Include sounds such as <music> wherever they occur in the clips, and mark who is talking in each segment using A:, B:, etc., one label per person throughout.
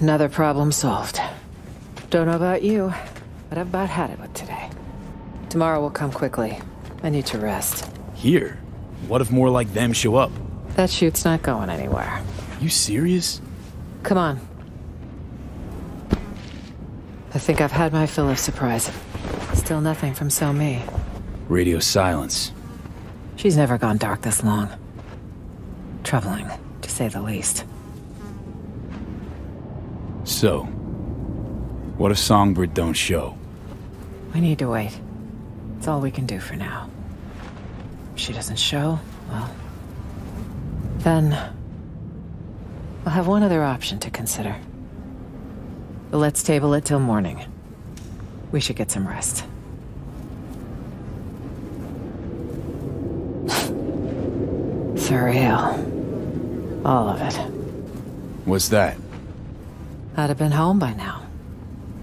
A: Another problem solved. Don't know about you, but I've about had it with today. Tomorrow will come quickly. I need to rest.
B: Here? What if more like them show up?
A: That shoot's not going anywhere.
B: You serious?
A: Come on. I think I've had my fill of surprise. Still nothing from So Mi.
B: Radio silence.
A: She's never gone dark this long. Troubling, to say the least.
B: So, what if Songbird don't show?
A: We need to wait. It's all we can do for now. If she doesn't show, well... Then... We'll have one other option to consider. But let's table it till morning. We should get some rest. <laughs> Surreal. All of it.
B: What's that?
A: I'd have been home by now.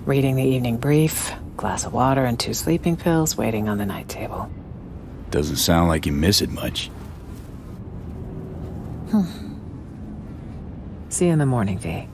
A: Reading the evening brief, glass of water and two sleeping pills waiting on the night table.
B: Doesn't sound like you miss it much. Hmm.
A: See you in the morning, V.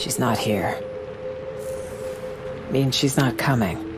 A: She's not here. Means she's not coming.